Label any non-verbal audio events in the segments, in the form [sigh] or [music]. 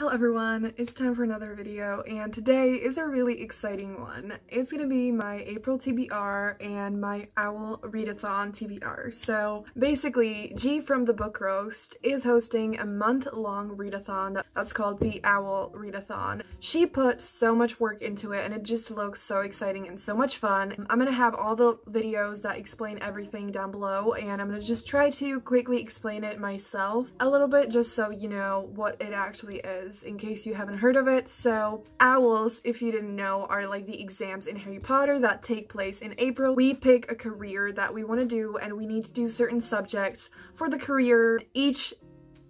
Hello everyone, it's time for another video and today is a really exciting one. It's gonna be my April TBR and my Owl Readathon TBR. So basically, G from the Book Roast is hosting a month-long readathon that's called the Owl Readathon. She put so much work into it and it just looks so exciting and so much fun. I'm gonna have all the videos that explain everything down below and I'm gonna just try to quickly explain it myself a little bit just so you know what it actually is in case you haven't heard of it. So owls, if you didn't know, are like the exams in Harry Potter that take place in April. We pick a career that we want to do and we need to do certain subjects for the career. Each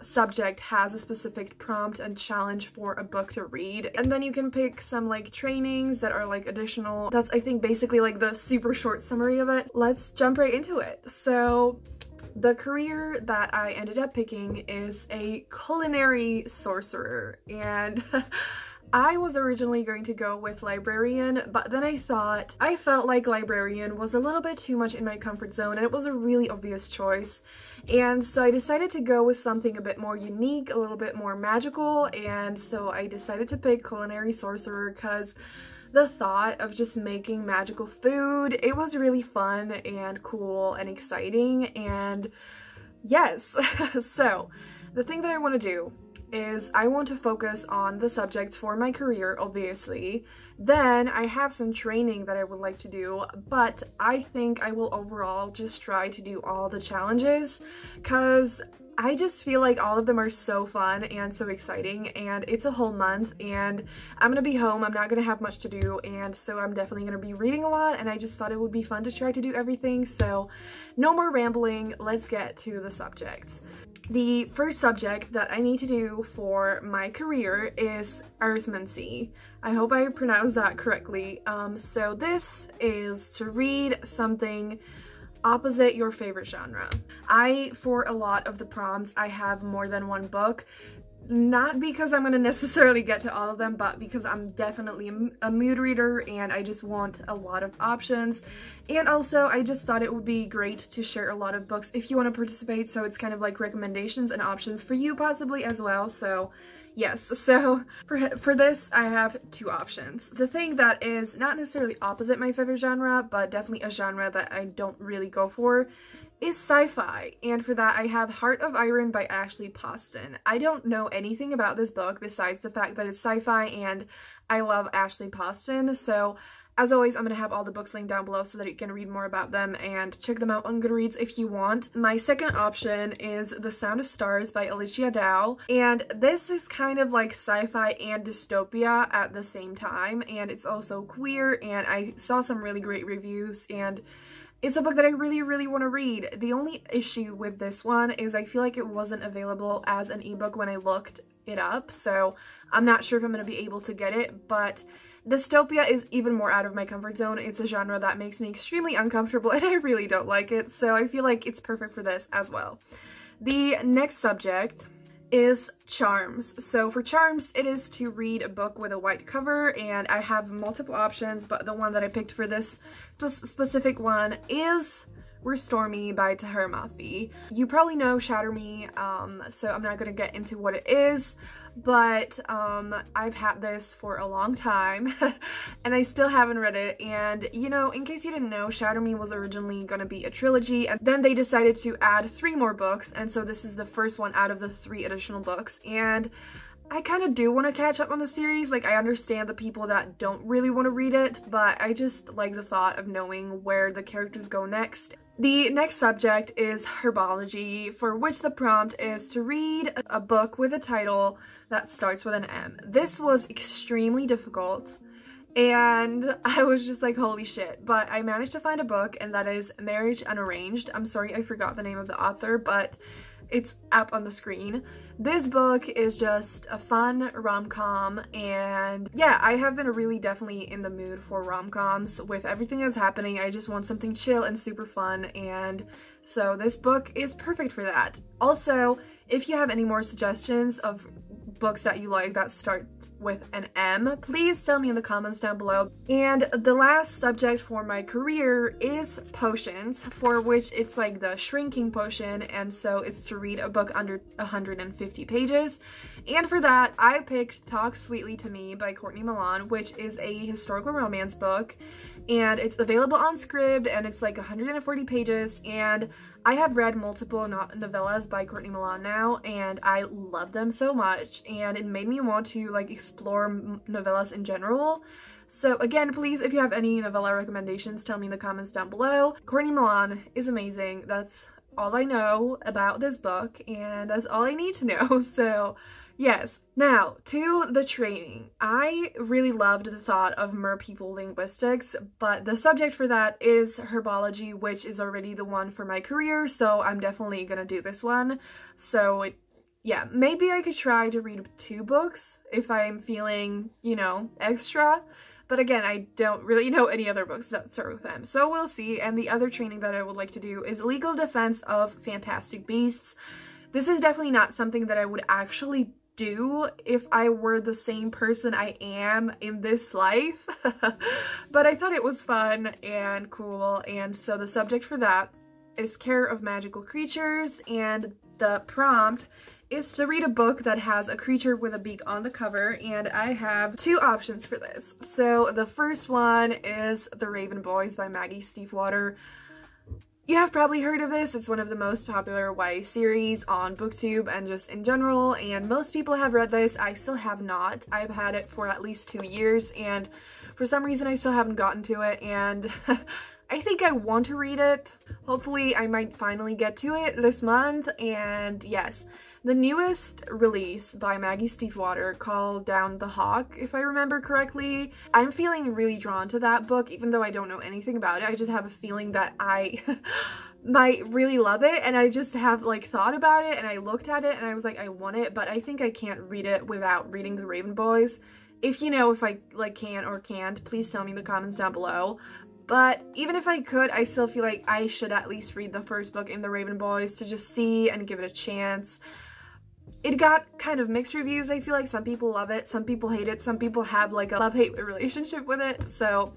subject has a specific prompt and challenge for a book to read and then you can pick some like trainings that are like additional that's i think basically like the super short summary of it let's jump right into it so the career that I ended up picking is a culinary sorcerer and [laughs] I was originally going to go with librarian, but then I thought I felt like librarian was a little bit too much in my comfort zone and it was a really obvious choice. And so I decided to go with something a bit more unique, a little bit more magical, and so I decided to pick culinary sorcerer because the thought of just making magical food. It was really fun and cool and exciting and yes, [laughs] so the thing that I want to do is I want to focus on the subjects for my career, obviously. Then I have some training that I would like to do, but I think I will overall just try to do all the challenges because I just feel like all of them are so fun and so exciting and it's a whole month and I'm gonna be home, I'm not gonna have much to do and so I'm definitely gonna be reading a lot and I just thought it would be fun to try to do everything so no more rambling, let's get to the subjects. The first subject that I need to do for my career is arithmancy. I hope I pronounced that correctly. Um, so this is to read something opposite your favorite genre. I, for a lot of the prompts, I have more than one book. Not because I'm going [laughs] to necessarily get to all of them, but because I'm definitely a mood reader and I just want a lot of options. And also, I just thought it would be great to share a lot of books if you want to participate, so it's kind of like recommendations and options for you possibly as well, so Yes, so for, for this, I have two options. The thing that is not necessarily opposite my favorite genre, but definitely a genre that I don't really go for, is sci-fi. And for that, I have Heart of Iron by Ashley Poston. I don't know anything about this book besides the fact that it's sci-fi and I love Ashley Poston, so as always, I'm going to have all the books linked down below so that you can read more about them and check them out on Goodreads if you want. My second option is The Sound of Stars by Alechia Dow, and this is kind of like sci-fi and dystopia at the same time, and it's also queer, and I saw some really great reviews, and it's a book that I really, really want to read. The only issue with this one is I feel like it wasn't available as an ebook when I looked it up, so I'm not sure if I'm going to be able to get it, but Dystopia is even more out of my comfort zone. It's a genre that makes me extremely uncomfortable [laughs] and I really don't like it, so I feel like it's perfect for this as well. The next subject is charms. So for charms, it is to read a book with a white cover and I have multiple options, but the one that I picked for this specific one is Restore Me by Tahereh Mafi. You probably know Shatter Me, um, so I'm not to get into what it is, but um, I've had this for a long time [laughs] and I still haven't read it and you know in case you didn't know Shatter Me was originally gonna be a trilogy and then they decided to add three more books and so this is the first one out of the three additional books and I kind of do want to catch up on the series. Like, I understand the people that don't really want to read it, but I just like the thought of knowing where the characters go next. The next subject is herbology, for which the prompt is to read a book with a title that starts with an M. This was extremely difficult and [laughs] I was just like, holy shit. But I managed to find a book, and that is Marriage Unarranged. I'm sorry I forgot the name of the author, but it's up on the screen. This book is just a fun rom-com and yeah, I have been really definitely in the mood for rom-coms with everything that's happening. I just want something chill and super fun and so this book is perfect for that. Also, if you have any more suggestions of books that you like that start with an M, please tell me in the comments down below. And the last subject for my career is potions, for which it's like the shrinking potion, and so it's to read a book under 150 pages. And for that, I picked Talk Sweetly to Me by Courtney Milan, which is a historical romance book, and it's available on Scribd, and it's like 140 pages, and I have read multiple novellas by Courtney Milan now, and I love them so much, and it made me want to like explore novellas in general. So again, please, if you have any novella recommendations, tell me in the comments down below. Courtney Milan is amazing. That's all I know about this book, and that's all I need to know. [laughs] So Yes. Now, to the training. I really loved the thought of merpeople linguistics, but the subject for that is herbology, which is already the one for my career, so I'm definitely gonna do this one. So, yeah, maybe I could try to read two books if I'm feeling, you know, extra. But again, I don't really know any other books that start with them. So we'll see. And the other training that I would like to do is Legal Defense of Fantastic Beasts. This is definitely not something that I would actually do if I were the same person I am in this life. [laughs] but I thought it was fun and cool and so the subject for that is care of magical creatures and the prompt is to read a book that has a creature with a beak on the cover and I have two options for this. So the first one is The Raven Boys by Maggie Stiefvater. You have probably heard of this, it's one of the most popular YA series on booktube and just in general, and most people have read this, I still have not. I've had it for at least two years, and for some reason I still haven't gotten to it, and [laughs] I think I want to read it. Hopefully I might finally get to it this month, and yes. The newest release by Maggie Stiefvater called Down the Hawk, if I remember correctly, I'm feeling really drawn to that book, even though I don't know anything about it. I just have a feeling that I [laughs] might really love it, and I just have like thought about it, and I looked at it, and I was like, I want it, but I think I can't read it without reading The Raven Boys. If you know if I like can or can't, please tell me in the comments down below. But even if I could, I still feel like I should at least read the first book in The Raven Boys to just see and give it a chance. It got kind of mixed reviews, I feel like. Some people love it, some people hate it, some people have like a love-hate relationship with it, so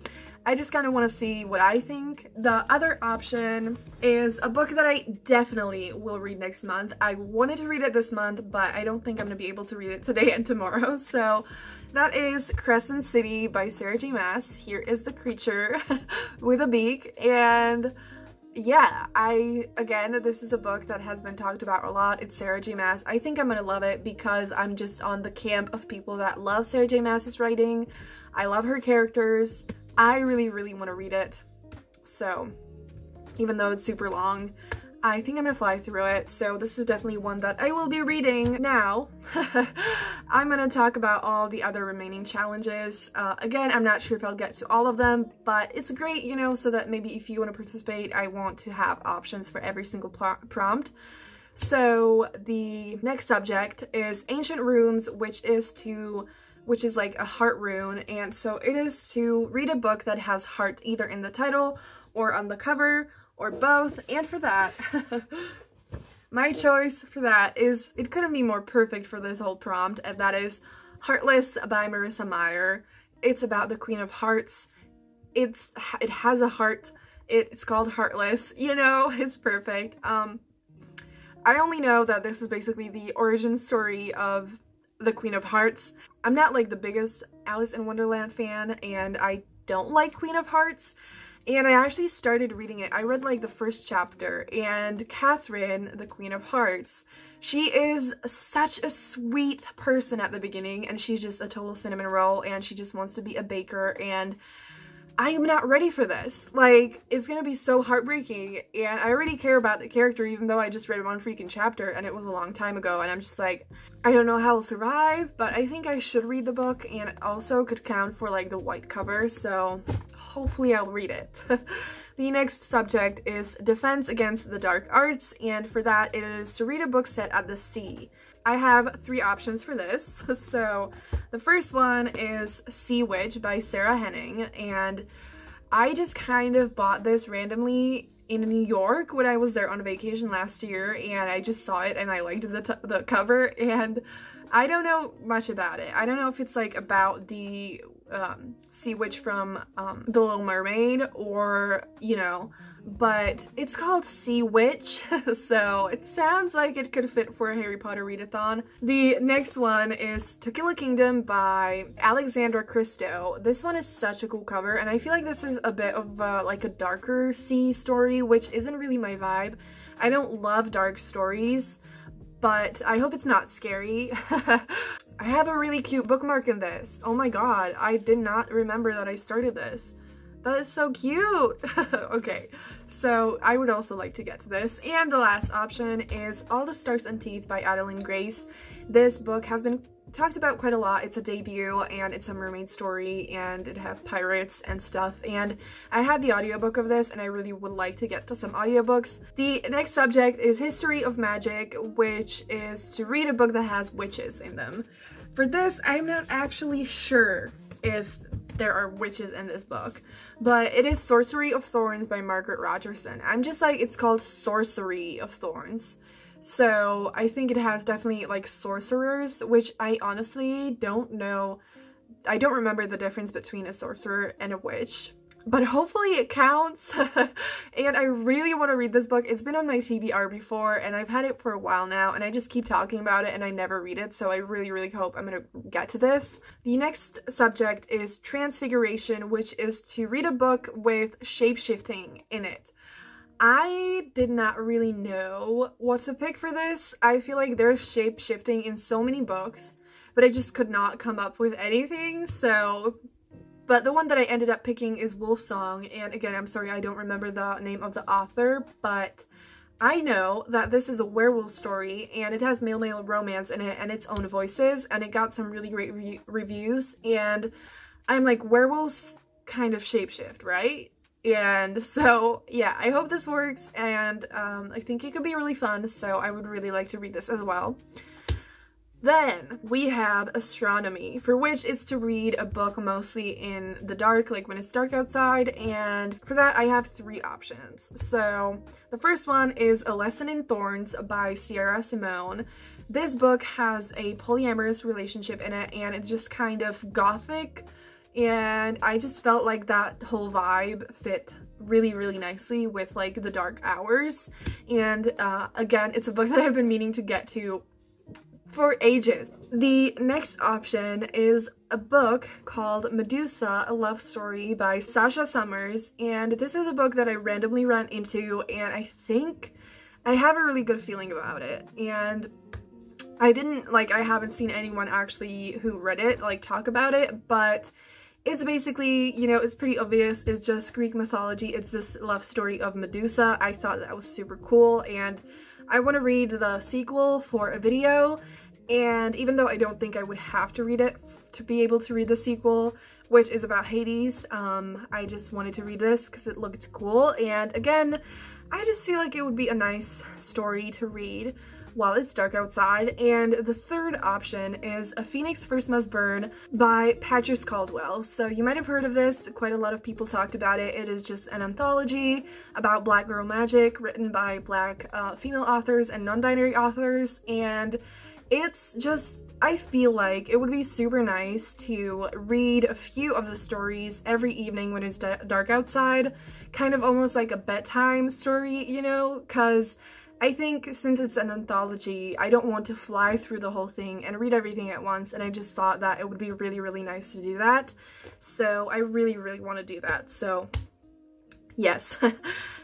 I just kind of want to see what I think. The other option is a book that I definitely will read next month. I wanted to read it this month, but I don't think I'm going to be able to read it today and tomorrow, [laughs] so that is Crescent City by Sarah J Maas. Here is the creature [laughs] with a beak, and yeah, I, again, this is a book that has been talked about a lot. It's Sarah J Maas. I think I'm gonna love it because I'm just on the camp of people that love Sarah J Maas's writing. I love her characters. I really, really want to read it. So, even though it's super long, I think I'm gonna fly through it, so this is definitely one that I will be reading. Now, [laughs] I'm gonna talk about all the other remaining challenges. Uh, again, I'm not sure if I'll get to all of them, but it's great, you know, so that maybe if you want to participate, I want to have options for every single prompt. So the next subject is Ancient Runes, which is to which is like a heart rune, and so it is to read a book that has heart either in the title or on the cover or both. And for that, [laughs] my choice for that is, it couldn't be more perfect for this whole prompt, and that is Heartless by Marissa Meyer. It's about the Queen of Hearts. It's It has a heart. It, it's called Heartless. You know, [laughs] it's perfect. Um, I only know that this is basically the origin story of the Queen of Hearts. I'm not like the biggest Alice in Wonderland fan and I don't like Queen of Hearts and I actually started reading it. I read like the first chapter and Catherine, the Queen of Hearts, she is such a sweet person at the beginning and she's just a total cinnamon roll and she just wants to be a baker and I am not ready for this. Like, it's gonna be so heartbreaking, and I already care about the character even though I just read one freaking chapter and it was a long time ago, and I'm just like, I don't know how I'll survive, but I think I should read the book, and also could count for, like, the white cover, so hopefully I'll read it. [laughs] the next subject is Defense Against the Dark Arts, and for that it is to read a book set at the sea. I have three options for this. [laughs] So the first one is Sea Witch by Sarah Henning, and I just kind of bought this randomly in New York when I was there on a vacation last year, and I just saw it and I liked the, the cover, and I don't know much about it. I don't know if it's like about the um, sea witch from um, The Little Mermaid or, you know, but it's called Sea Witch, [laughs] so it sounds like it could fit for a Harry Potter readathon. The next one is To Kill a Kingdom by Alexandra Christo. This one is such a cool cover, and I feel like this is a bit of like a darker sea story, which isn't really my vibe. I don't love dark stories, but I hope it's not scary. [laughs] I have a really cute bookmark in this. Oh my god, I did not remember that I started this. That is so cute. [laughs] okay, so I would also like to get to this. And the last option is All the Stars and Teeth by Adalyn Grace. This book has been talked about quite a lot. It's a debut and it's a mermaid story and it has pirates and stuff. And I have the audiobook of this and I really would like to get to some audiobooks. The next subject is History of Magic, which is to read a book that has witches in them. For this, I'm not actually sure if there are witches in this book. But it is Sorcery of Thorns by Margaret Rogerson. I'm just like, it's called Sorcery of Thorns. So I think it has definitely like sorcerers, which I honestly don't know. I don't remember the difference between a sorcerer and a witch but hopefully it counts [laughs] and I really want to read this book. It's been on my TBR before and I've had it for a while now and I just keep talking about it and I never read it so I really really hope I'm going to get to this. The next subject is Transfiguration which is to read a book with shapeshifting in it. I did not really know what to pick for this. I feel like there's shape-shifting in so many books but I just could not come up with anything so but the one that I ended up picking is Wolf Song, and again, I'm sorry I don't remember the name of the author, but I know that this is a werewolf story, and it has male-male romance in it and its own voices, and it got some really great re reviews, and I'm like, werewolves kind of shapeshift, right? And so, yeah, I hope this works, and um, I think it could be really fun, so I would really like to read this as well. Then we have astronomy, for which is to read a book mostly in the dark, like when it's dark outside, and for that I have three options. So the first one is A Lesson in Thorns by Sierra Simone. This book has a polyamorous relationship in it, and it's just kind of gothic, and I just felt like that whole vibe fit really really nicely with like the dark hours and uh, again it's a book [laughs] that I've been meaning to get to for ages. The next option is a book called Medusa, a love story by Sasha Summers. And this is a book that I randomly ran into and I think I have a really good feeling about it. And I didn't, like, I haven't seen anyone actually who read it, like, talk about it, but it's basically, you know, it's pretty obvious. It's just Greek mythology. It's this love story of Medusa. I thought that was super cool and I want to read the sequel for a video and even though I don't think I would have to read it to be able to read the sequel, which is about Hades, um, I just wanted to read this because it looked cool. And again, I just feel like it would be a nice story to read while it's dark outside. And the third option is A Phoenix First Must Burn by Patrice Caldwell. So you might have heard of this, quite a lot of people talked about it. It is just an anthology about black girl magic written by black uh, female authors and non-binary authors. And it's just, I feel like it would be super nice to read a few of the stories every evening when it's dark outside, kind of almost like a bedtime story, you know, because I think since it's an anthology, I don't want to fly through the whole thing and read everything at once, and I just thought that it would be really, really nice to do that. So I really, really want to do that. So yes. [laughs]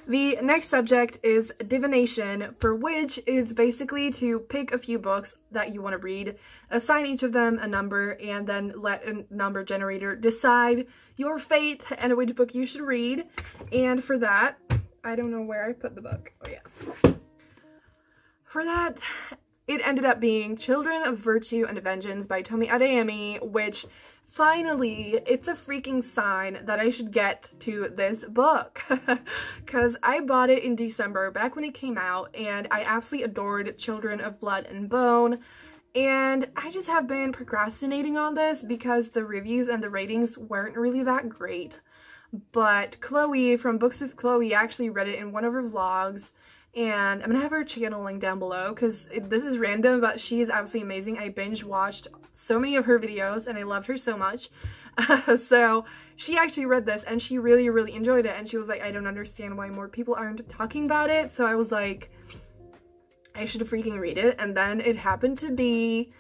The next subject is divination, for which it's basically to pick a few books that you want to read, assign each of them a number, and then let a number generator decide your fate and which book you should read. And for that, I don't know where I put the book. Oh yeah. For that, it ended up being Children of Virtue and Vengeance by Tomi Adeyemi, which Finally, it's a freaking sign that I should get to this book. [laughs] Because I bought it in December back when it came out and I absolutely adored Children of Blood and Bone. And I just have been procrastinating on this because the reviews and the ratings weren't really that great. But Chloe from Books with Chloe actually read it in one of her vlogs and I'm gonna have her channel link down below because this is random but she is absolutely amazing. I binge watched so many of her videos and I loved her so much. Uh, [laughs] so she actually read this and she really really enjoyed it and she was like I don't understand why more people aren't talking about it so I was like I should freaking read it and then it happened to be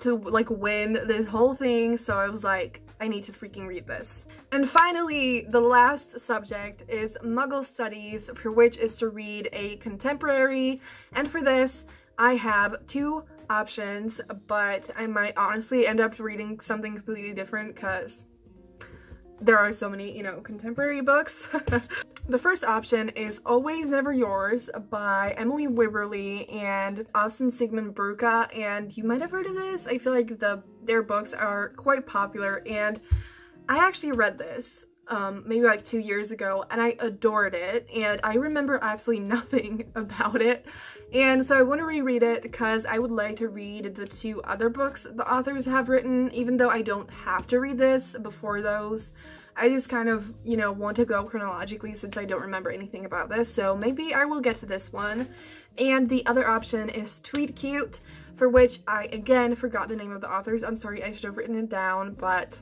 to like win this whole thing so I was like I need to freaking read this. And finally, the last subject is Muggle Studies, for which is to read a contemporary. And for this, I have two options, but I might honestly end up reading something completely different because there are so many, you know, contemporary books. [laughs] the first option is Always Never Yours by Emily Wibberley and Austin Siegemund-Broka, and you might have heard of this. I feel like the their books are quite popular, and I actually read this um, maybe like two years ago, and I adored it, and I remember absolutely [laughs] nothing about it. And so I want to reread it because I would like to read the two other books the authors have written, even though I don't have to read this before those. I just kind of, you know, want to go chronologically since I don't remember anything about this. So maybe I will get to this one. And the other option is Tweet Cute, for which I, again, forgot the name of the authors. I'm sorry, I should have written it down, but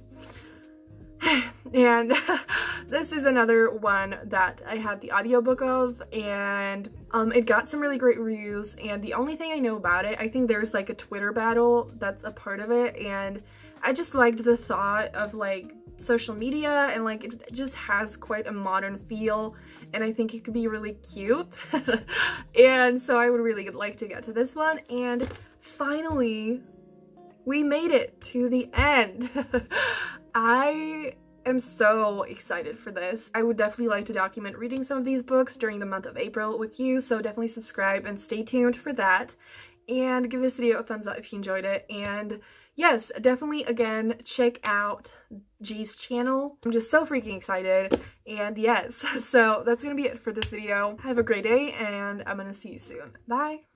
and [laughs] this is another one that I had the audiobook of and um, it got some really great reviews and the only thing I know about it, I think there's like a Twitter battle that's a part of it and I just liked the thought of like social media and like it just has quite a modern feel and I think it could be really cute. [laughs] And so I would really like to get to this one and finally we made it to the end [laughs] I am so excited for this. I would definitely like to document reading some of these books during the month of April with you, so definitely subscribe and stay tuned for that. And give this video a thumbs up if you enjoyed it. And yes, definitely, again, check out G's channel. I'm just so freaking excited. And yes, [laughs] so that's going to be it for this video. Have a great day, and I'm going to see you soon. Bye!